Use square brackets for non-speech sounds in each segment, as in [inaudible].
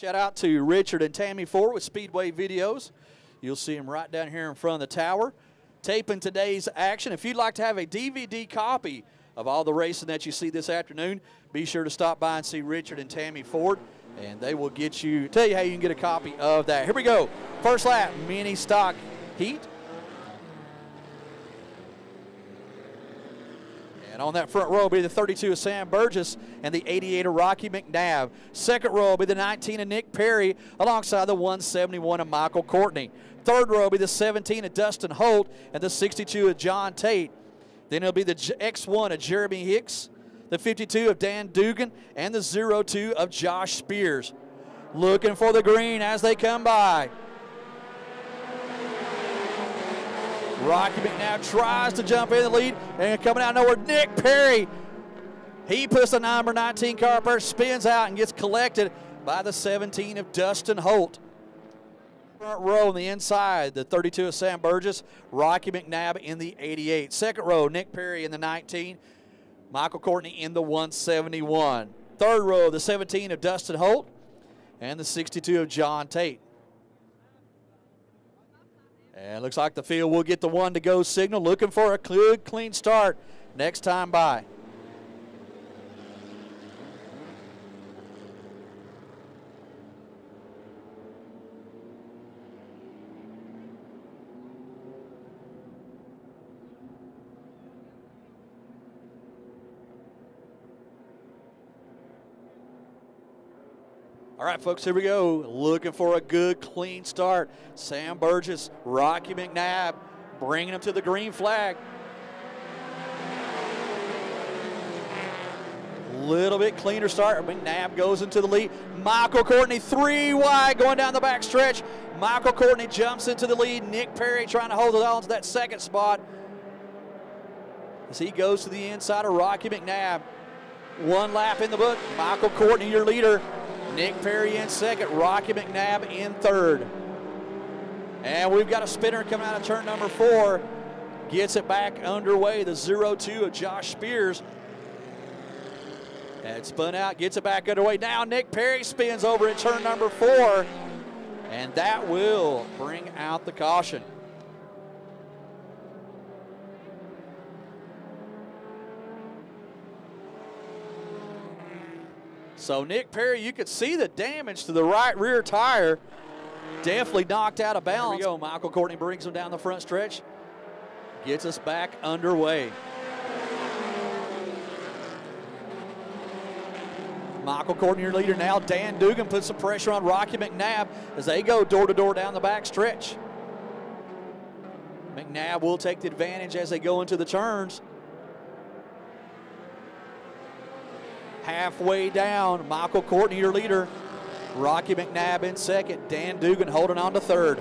Shout out to Richard and Tammy Ford with Speedway Videos. You'll see them right down here in front of the tower. Taping today's action. If you'd like to have a DVD copy of all the racing that you see this afternoon, be sure to stop by and see Richard and Tammy Ford, and they will get you, tell you how you can get a copy of that. Here we go. First lap, mini stock heat. And on that front row will be the 32 of Sam Burgess and the 88 of Rocky McNabb. Second row will be the 19 of Nick Perry alongside the 171 of Michael Courtney. Third row will be the 17 of Dustin Holt and the 62 of John Tate. Then it'll be the X1 of Jeremy Hicks, the 52 of Dan Dugan, and the 02 of Josh Spears. Looking for the green as they come by. Rocky McNabb tries to jump in the lead, and coming out nowhere, Nick Perry. He puts the number 19 car there, spins out, and gets collected by the 17 of Dustin Holt. Front row on the inside, the 32 of Sam Burgess, Rocky McNabb in the 88. Second row, Nick Perry in the 19, Michael Courtney in the 171. Third row, the 17 of Dustin Holt, and the 62 of John Tate. And looks like the field will get the one to go signal. Looking for a good, clean start next time by. All right, folks, here we go. Looking for a good, clean start. Sam Burgess, Rocky McNabb, bringing them to the green flag. Little bit cleaner start. McNabb goes into the lead. Michael Courtney, three wide, going down the back stretch. Michael Courtney jumps into the lead. Nick Perry trying to hold it on to that second spot. As he goes to the inside of Rocky McNabb. One lap in the book. Michael Courtney, your leader. Nick Perry in second, Rocky McNabb in third. And we've got a spinner coming out of turn number four. Gets it back underway, the 0-2 of Josh Spears. And spun out, gets it back underway. Now Nick Perry spins over in turn number four. And that will bring out the caution. So Nick Perry, you could see the damage to the right rear tire. Definitely knocked out of balance. Here we go. Michael Courtney brings him down the front stretch. Gets us back underway. Michael Courtney, your leader now. Dan Dugan puts some pressure on Rocky McNabb as they go door to door down the back stretch. McNabb will take the advantage as they go into the turns. Halfway down. Michael Courtney, your leader. Rocky McNabb in second. Dan Dugan holding on to third.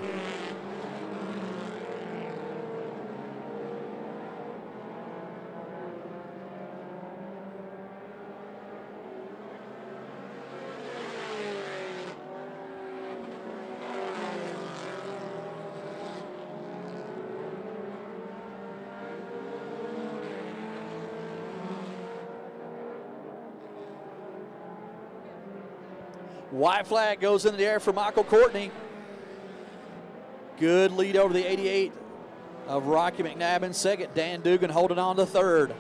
White flag goes into the air for Michael Courtney. Good lead over the 88 of Rocky McNabb in second. Dan Dugan holding on to third.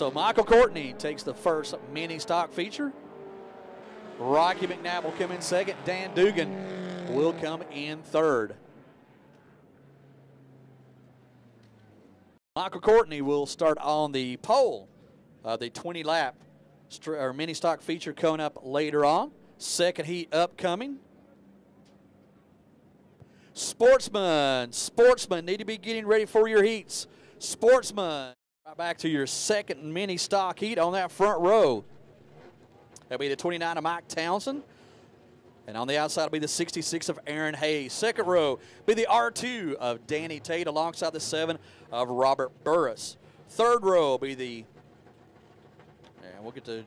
So Michael Courtney takes the first mini stock feature. Rocky McNabb will come in second. Dan Dugan will come in third. Michael Courtney will start on the pole of the 20 lap or mini stock feature coming up later on. Second heat upcoming. Sportsman, sportsman, need to be getting ready for your heats. Sportsman. Back to your second mini stock heat on that front row. That'll be the 29 of Mike Townsend. And on the outside will be the 66 of Aaron Hayes. Second row be the R2 of Danny Tate alongside the 7 of Robert Burris. Third row will be the And we'll get to, and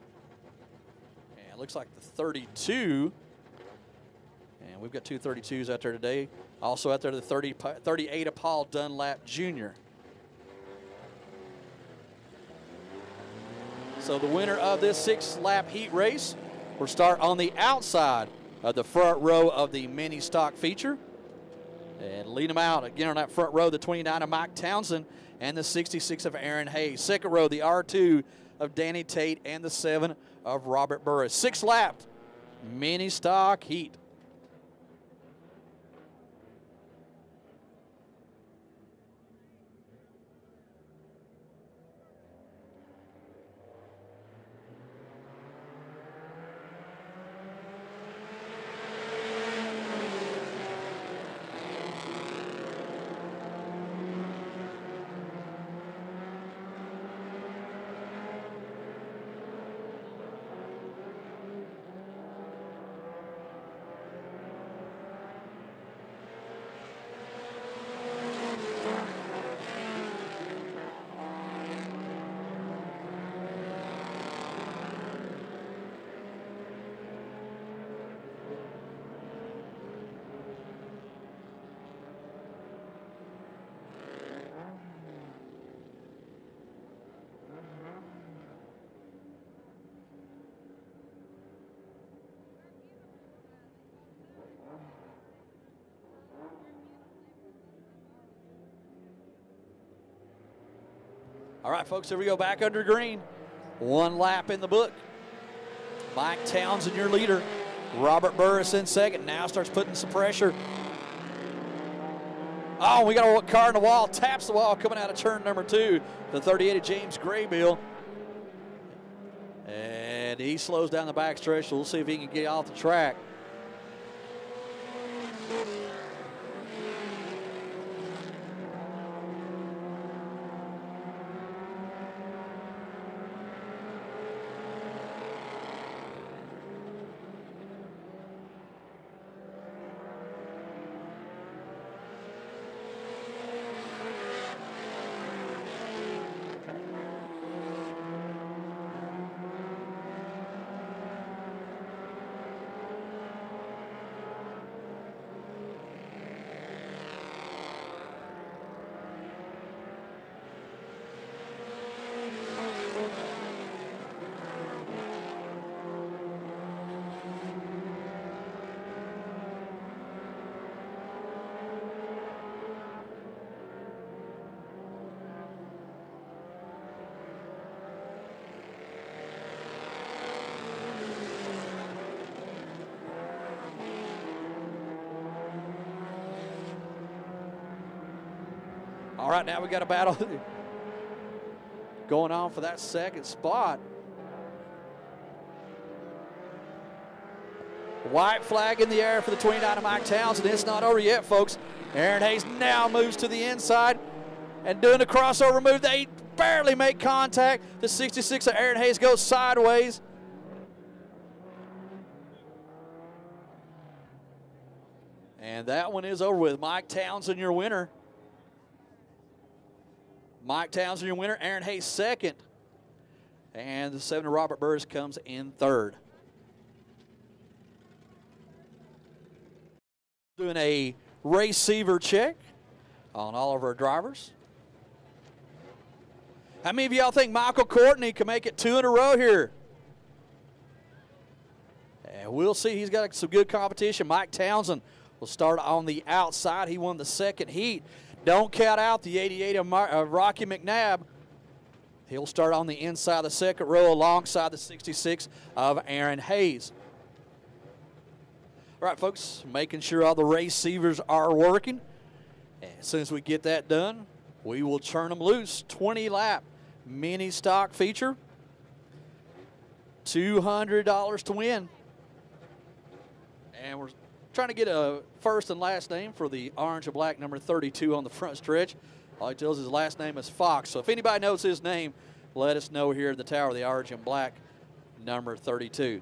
it looks like the 32. And we've got two 32s out there today. Also out there, the 30, 38 of Paul Dunlap Jr. So the winner of this six lap heat race will start on the outside of the front row of the mini stock feature. And lead them out again on that front row, the 29 of Mike Townsend and the 66 of Aaron Hayes. Second row, the R2 of Danny Tate and the 7 of Robert Burris. Six lap mini stock heat. All right, folks, here we go back under green. One lap in the book. Mike Townsend, your leader. Robert Burris in second. Now starts putting some pressure. Oh, we got a car in the wall. Taps the wall coming out of turn number two. The 38 of James Graybill. And he slows down the backstretch. So we'll see if he can get off the track. All right, now we got a battle [laughs] going on for that second spot. White flag in the air for the 29 of Mike Townsend. It's not over yet, folks. Aaron Hayes now moves to the inside and doing the crossover move. They barely make contact. The 66 of Aaron Hayes goes sideways. And that one is over with. Mike Townsend, your winner. Mike Townsend, your winner. Aaron Hayes, second. And the seven of Robert Burris comes in third. Doing a receiver check on all of our drivers. How many of y'all think Michael Courtney can make it two in a row here? And we'll see. He's got some good competition. Mike Townsend will start on the outside. He won the second heat. Don't count out the 88 of, Mar Rocky McNabb. He'll start on the inside of the second row alongside the 66 of Aaron Hayes. All right, folks, making sure all the receivers are working. As soon as we get that done, we will turn them loose. 20 lap mini stock feature. $200 to win. And we're trying to get a first and last name for the orange and black number 32 on the front stretch. All he tells his last name is Fox. So if anybody knows his name, let us know here at the tower, the orange and black number 32.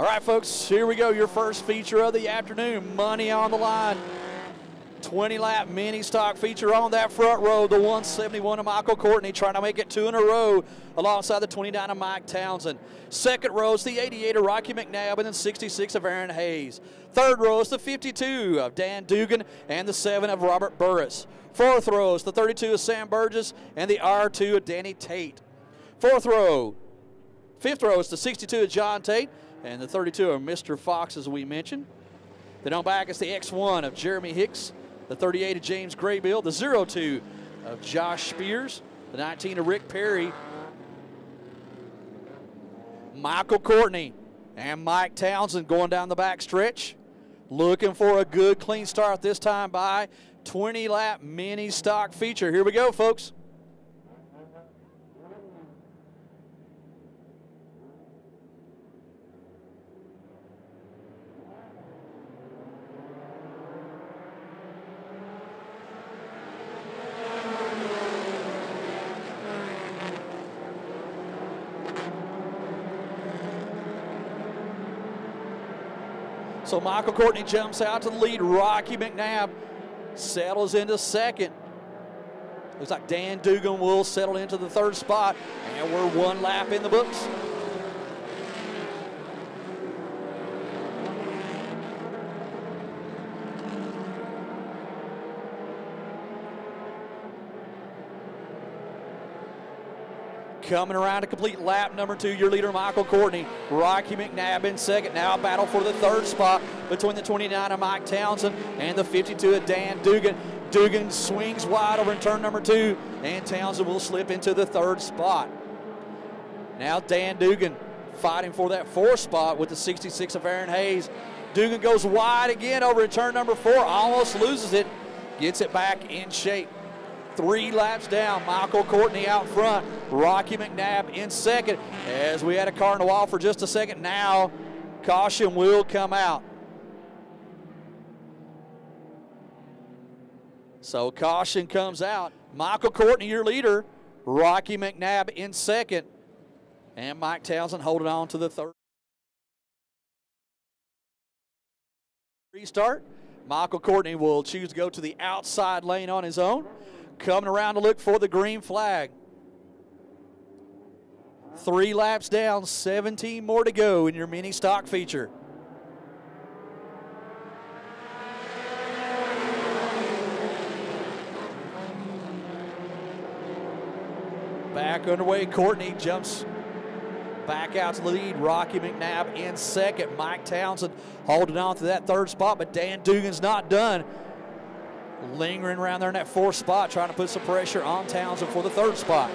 All right, folks, here we go. Your first feature of the afternoon. Money on the line. 20 lap mini stock feature on that front row. The 171 of Michael Courtney trying to make it two in a row alongside the 29 of Mike Townsend. Second row is the 88 of Rocky McNabb and then 66 of Aaron Hayes. Third row is the 52 of Dan Dugan and the 7 of Robert Burris. Fourth row is the 32 of Sam Burgess and the R2 of Danny Tate. Fourth row, fifth row is the 62 of John Tate and the 32 of Mr. Fox, as we mentioned. Then on back is the X1 of Jeremy Hicks the 38 of James Graybill, the 02 of Josh Spears, the 19 of Rick Perry, Michael Courtney, and Mike Townsend going down the back stretch. Looking for a good clean start this time by 20 lap mini stock feature. Here we go, folks. So Michael Courtney jumps out to the lead. Rocky McNabb settles into second. Looks like Dan Dugan will settle into the third spot. And we're one lap in the books. Coming around to complete lap number two, your leader, Michael Courtney. Rocky McNabb in second. Now a battle for the third spot between the 29 of Mike Townsend and the 52 of Dan Dugan. Dugan swings wide over in turn number two, and Townsend will slip into the third spot. Now Dan Dugan fighting for that fourth spot with the 66 of Aaron Hayes. Dugan goes wide again over in turn number four, almost loses it, gets it back in shape. Three laps down, Michael Courtney out front. Rocky McNabb in second. As we had a car in the wall for just a second, now caution will come out. So caution comes out. Michael Courtney, your leader. Rocky McNabb in second. And Mike Townsend holding on to the third. Restart. Michael Courtney will choose to go to the outside lane on his own coming around to look for the green flag. Three laps down, 17 more to go in your mini stock feature. Back underway, Courtney jumps back out to the lead. Rocky McNabb in second. Mike Townsend holding on to that third spot, but Dan Dugan's not done lingering around there in that fourth spot, trying to put some pressure on Townsend for the third spot.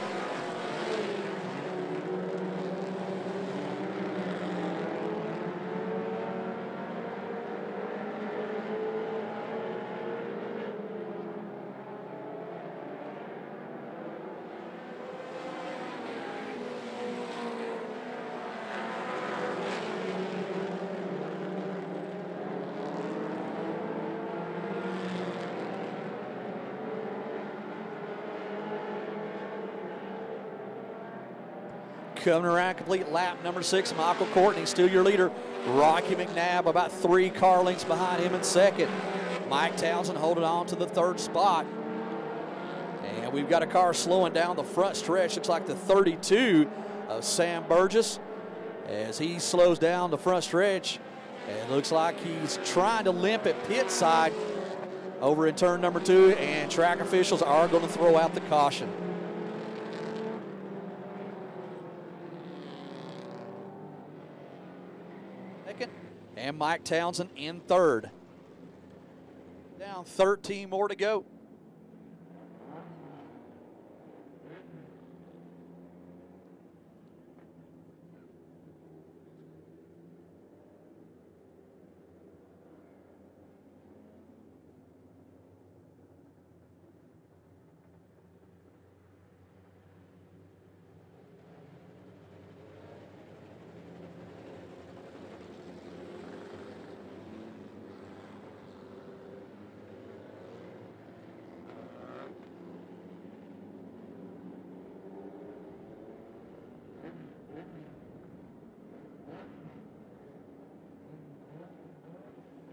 Coming around complete lap number six, Michael Courtney, still your leader. Rocky McNabb about three car lengths behind him in second. Mike Townsend holding on to the third spot. And we've got a car slowing down the front stretch. Looks like the 32 of Sam Burgess as he slows down the front stretch. It looks like he's trying to limp at pit side over in turn number two, and track officials are going to throw out the caution. And Mike Townsend in third. Down 13 more to go.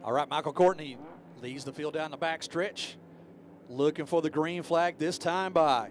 All right, Michael Courtney leads the field down the back stretch. Looking for the green flag this time by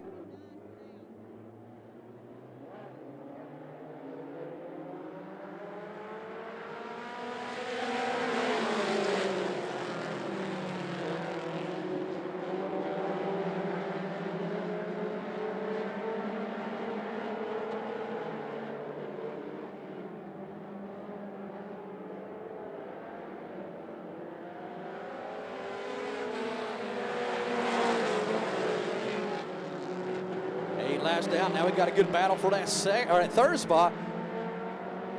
down. Now we've got a good battle for that or that third spot.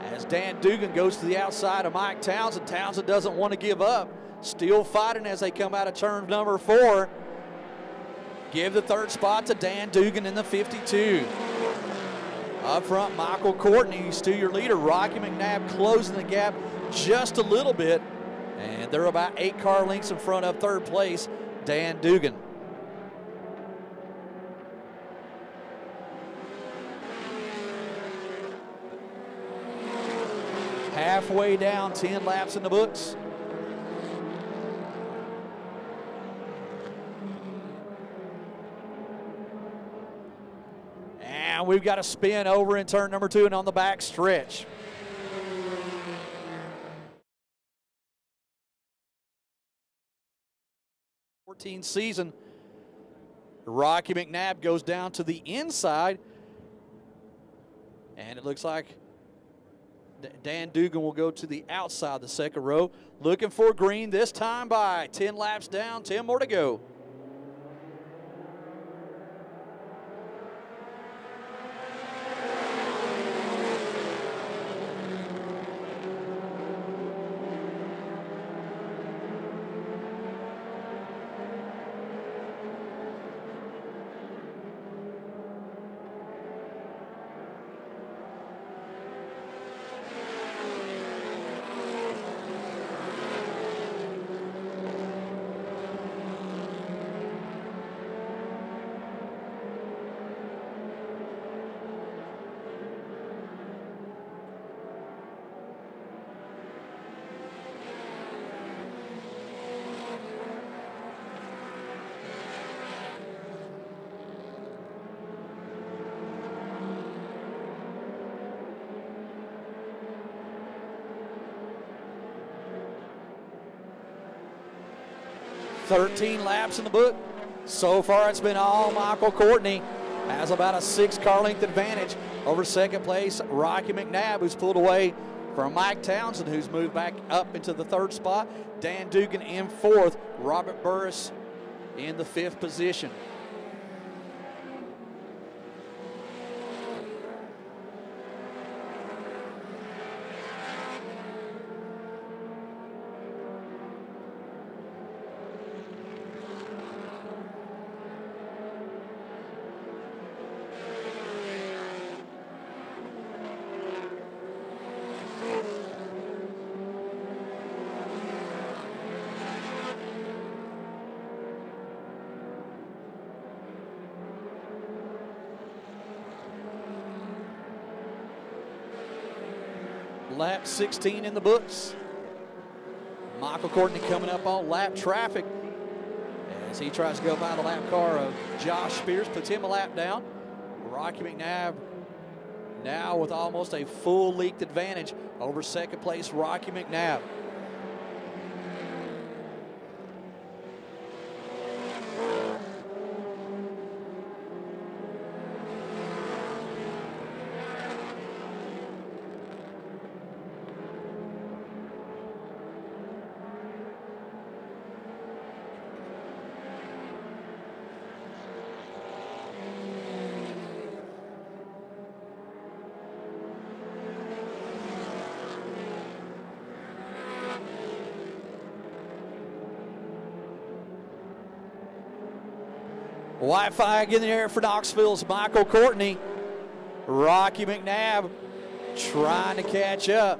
As Dan Dugan goes to the outside of Mike Townsend. Townsend doesn't want to give up. Still fighting as they come out of turn number four. Give the third spot to Dan Dugan in the 52. Up front, Michael Courtney, still your leader. Rocky McNabb closing the gap just a little bit. And they're about eight car lengths in front of third place, Dan Dugan. Halfway down, 10 laps in the books. And we've got a spin over in turn number two and on the back stretch. Season. Rocky McNabb goes down to the inside. And it looks like Dan Dugan will go to the outside the second row. Looking for green this time by 10 laps down, 10 more to go. Thirteen laps in the book. So far, it's been all Michael Courtney. Has about a six car length advantage over second place, Rocky McNabb, who's pulled away from Mike Townsend, who's moved back up into the third spot. Dan Dugan in fourth. Robert Burris in the fifth position. Lap 16 in the books. Michael Courtney coming up on lap traffic as he tries to go by the lap car of Josh Spears, puts him a lap down. Rocky McNabb now with almost a full leaked advantage over second place Rocky McNabb. Wi-Fi in the air for Knoxville's Michael Courtney. Rocky McNabb trying to catch up.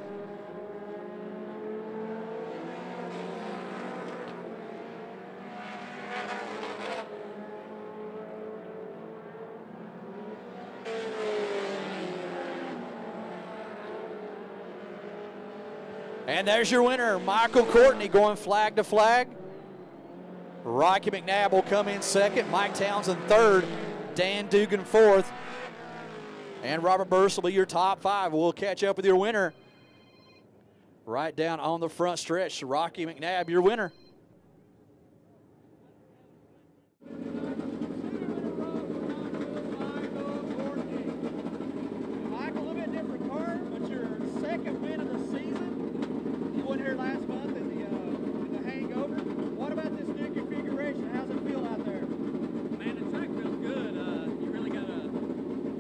And there's your winner, Michael Courtney, going flag to flag. Rocky McNabb will come in second, Mike Townsend third, Dan Dugan fourth, and Robert Burris will be your top five. We'll catch up with your winner right down on the front stretch. Rocky McNabb, your winner. Michael, a little bit different car, but your second win of the season. You won here last month in the uh, in the Hangover. What about this new configuration? How's it feel out there? Man, the track feels good. Uh, you really got to.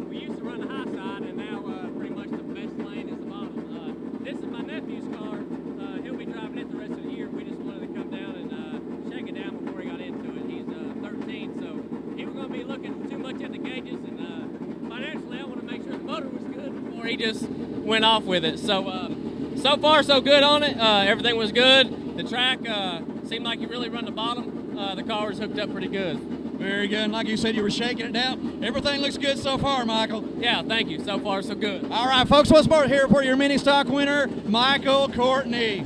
We used to run the high side, and now uh, pretty much the best lane is the bottom. Uh, this is my nephew's car. Uh, he'll be driving it the rest of the year. We just wanted to come down and uh, shake it down before he got into it. He's uh, 13, so he was going to be looking too much at the gauges, and uh, financially, I want to make sure the motor was good before he just went off with it. So, um, so far, so good on it. Uh, everything was good. The track uh, seemed like you really run the bottom. Uh, the car was hooked up pretty good. Very good. And like you said, you were shaking it down. Everything looks good so far, Michael. Yeah, thank you. So far, so good. All right, folks, once more here for your mini stock winner, Michael Courtney.